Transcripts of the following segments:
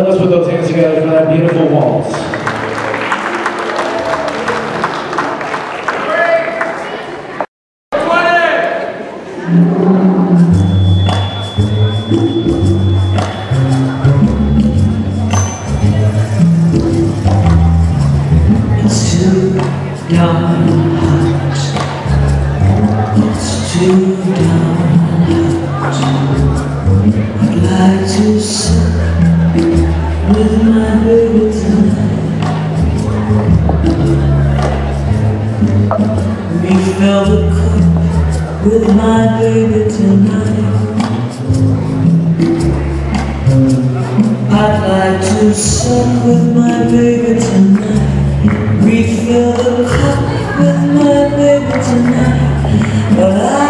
Now let's put those hands together for that beautiful waltz. It's too darn hot. It's too darn hot. I'd like to sit Refill the cup with my baby tonight. I'd like to sit with my baby tonight. Refill the cup with my baby tonight. But I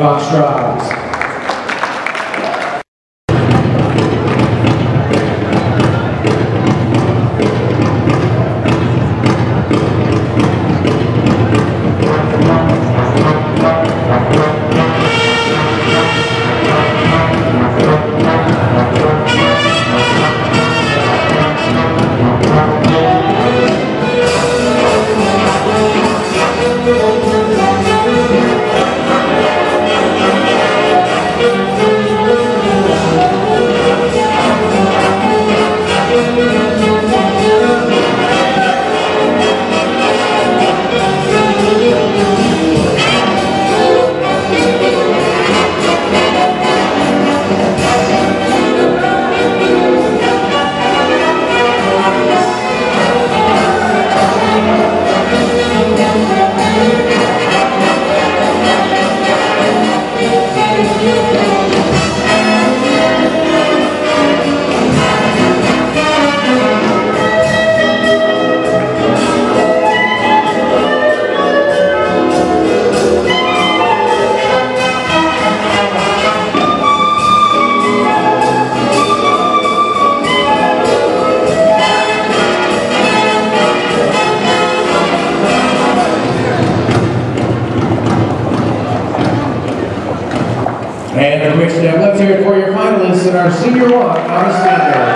And Here for your finalists in our Senior Walk on a Standard.